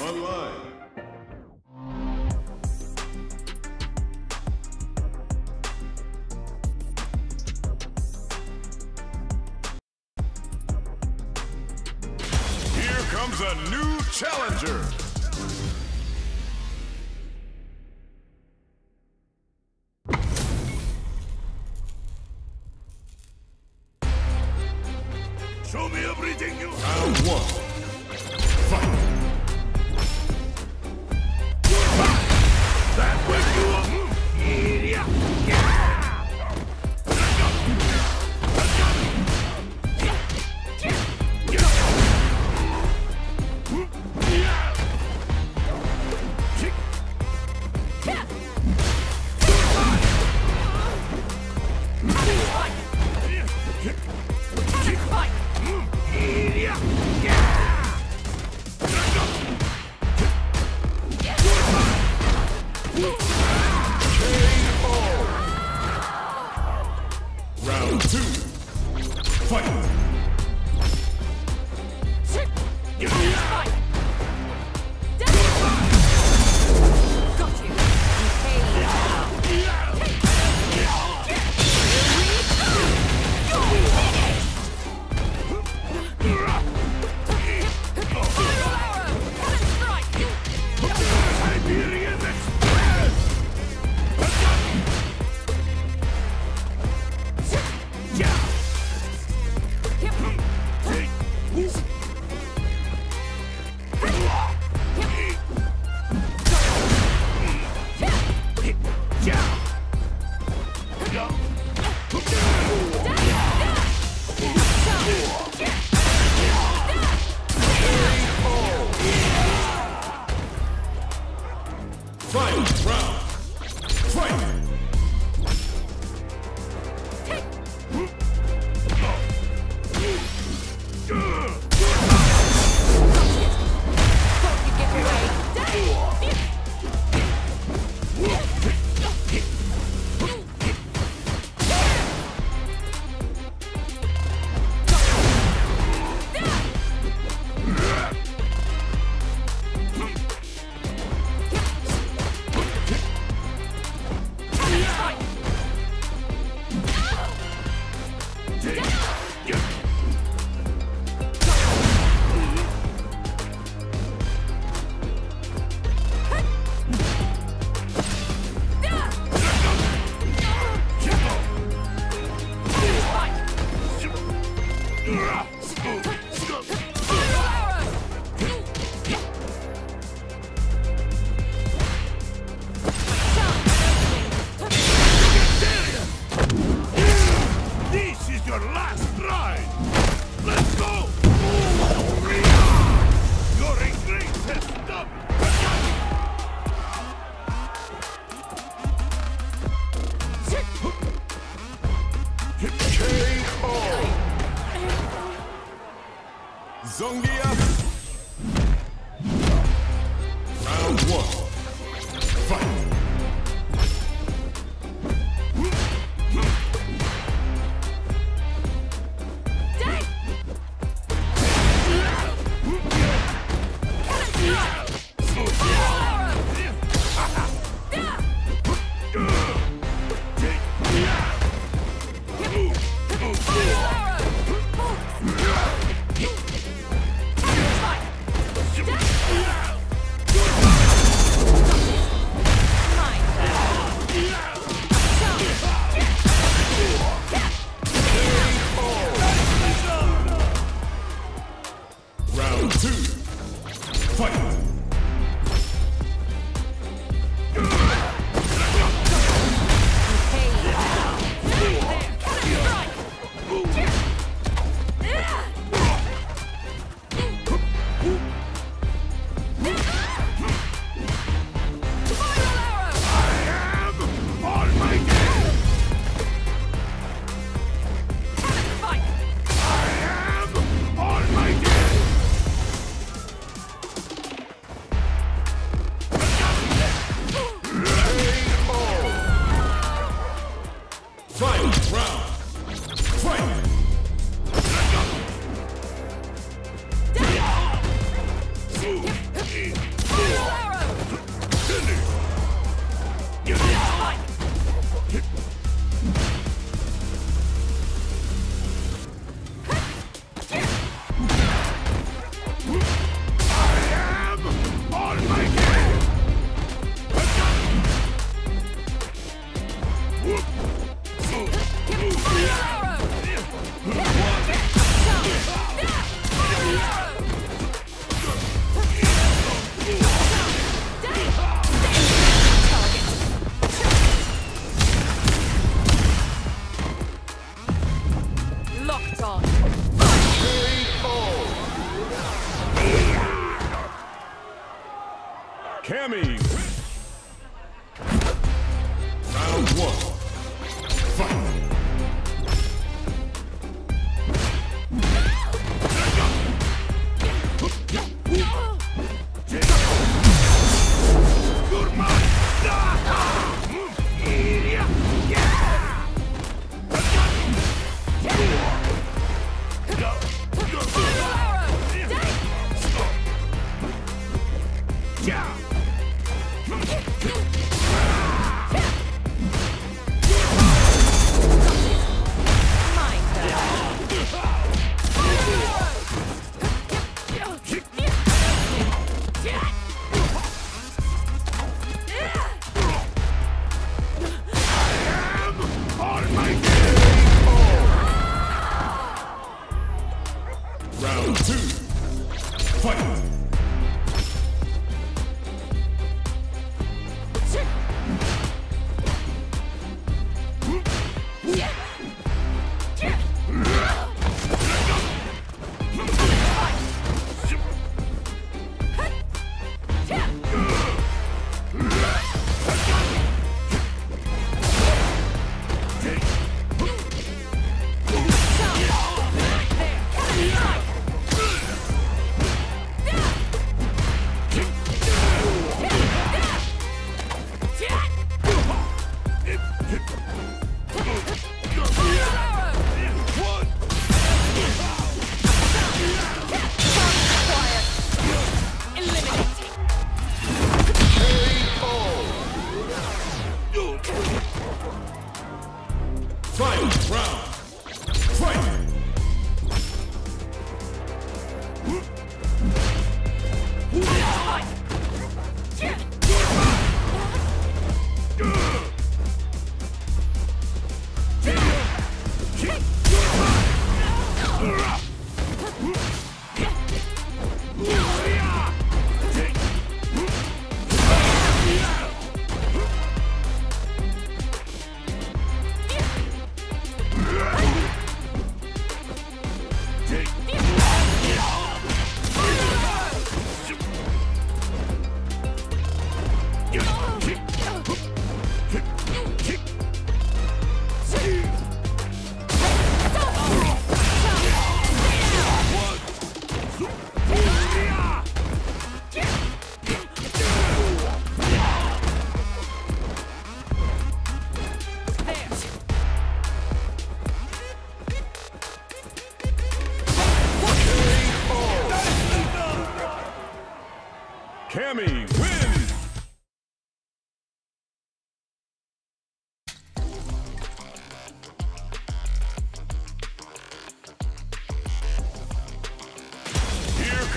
online. Here comes a new challenger. Show me everything you have. Round one.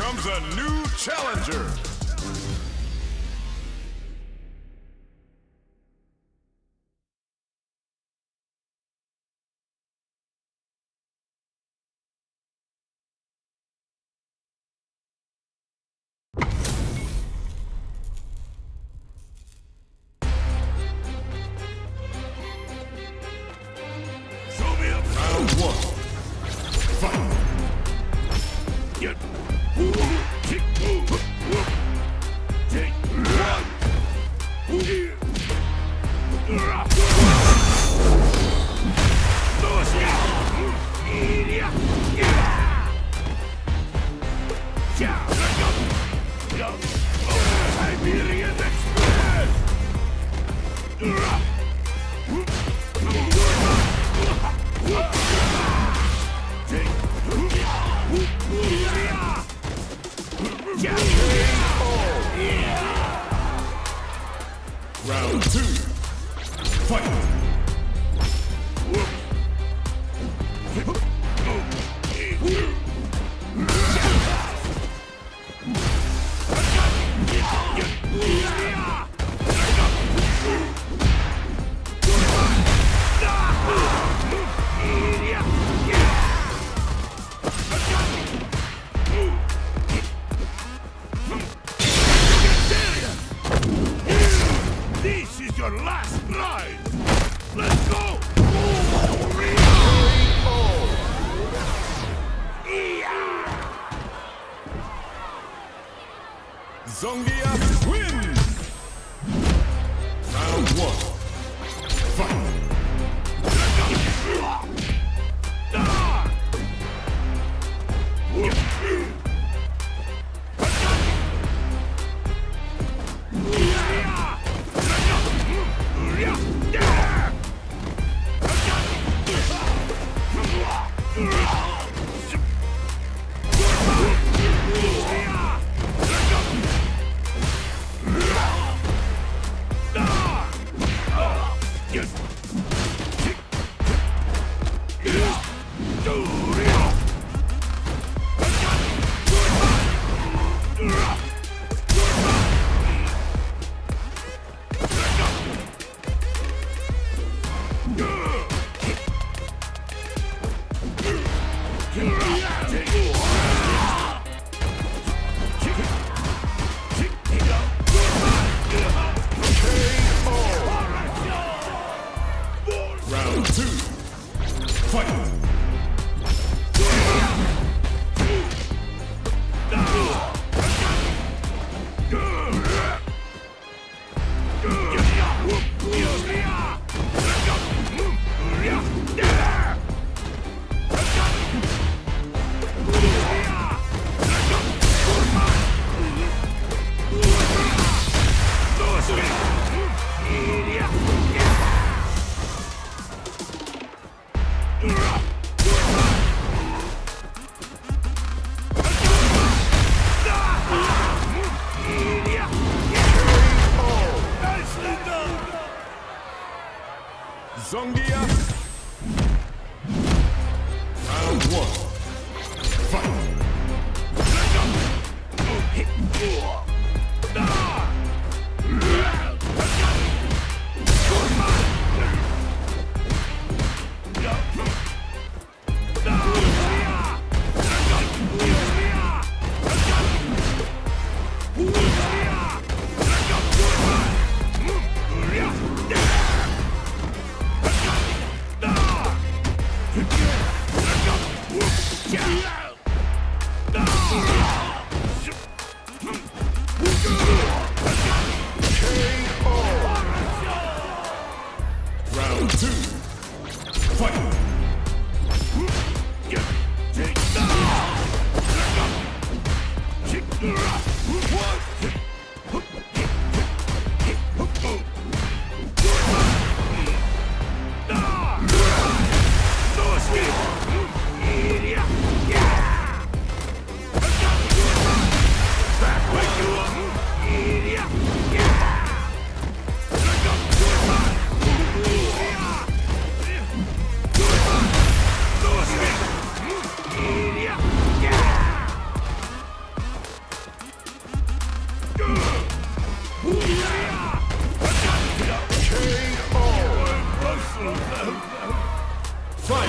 Comes a new challenger. Round one. Zangief wins! Round one. Fight! Round Zangief. Round one. Fight!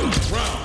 Round.